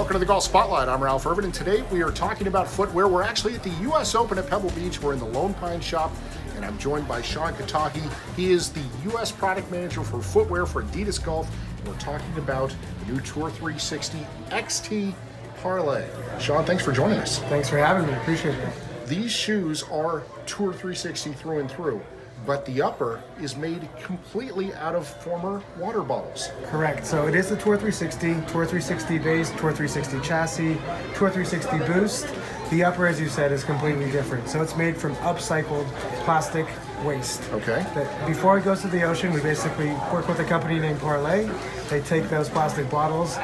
Welcome to the Golf Spotlight. I'm Ralph Irvin, and today we are talking about footwear. We're actually at the U.S. Open at Pebble Beach. We're in the Lone Pine shop, and I'm joined by Shawn Koutahi. He is the U.S. product manager for footwear for Adidas Golf, and we're talking about the new Tour 360 XT Parley. Shawn, thanks for joining us. Thanks for having me. Appreciate it. These shoes are Tour 360 through and through but the upper is made completely out of former water bottles. Correct. So it is the Tour 360, Tour 360 base, Tour 360 chassis, Tour 360 boost. The upper, as you said, is completely different. So it's made from upcycled plastic waste. Okay. That before it goes to the ocean, we basically work with a company named Parley. They take those plastic bottles,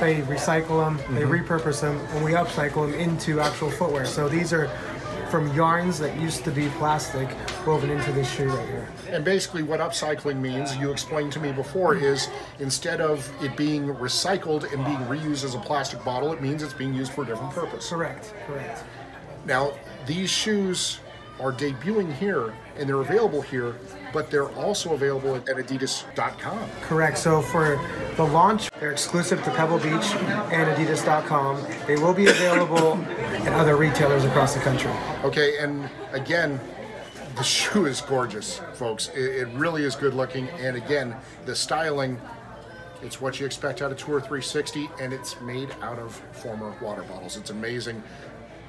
they recycle them, mm-hmm. they repurpose them, and we upcycle them into actual footwear. So these are from yarns that used to be plastic woven into this shoe right here. And basically, what upcycling means, you explained to me before, is instead of it being recycled and being reused as a plastic bottle, it means it's being used for a different purpose. Correct, correct. Now, these shoes are debuting here and they're available here, but they're also available at adidas.com. Correct. So for the launch, they're exclusive to Pebble Beach and adidas.com. They will be available at other retailers across the country. Okay, and again, the shoe is gorgeous, folks. It, it really is good looking, and again, the styling it's what you expect out of Tour 360, and it's made out of former water bottles. It's amazing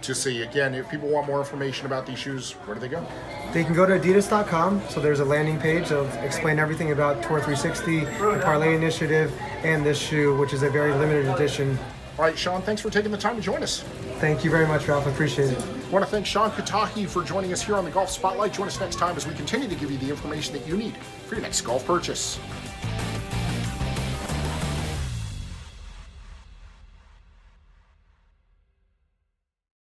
to see. Again, if people want more information about these shoes, where do they go? They can go to adidas.com. So there's a landing page that'll explain everything about Tour 360, the Parley Initiative, and this shoe, which is a very limited edition. All right, Shawn, thanks for taking the time to join us. Thank you very much, Ralph. I appreciate it. I want to thank Shawn Koutahi for joining us here on the Golf Spotlight. Join us next time as we continue to give you the information that you need for your next golf purchase.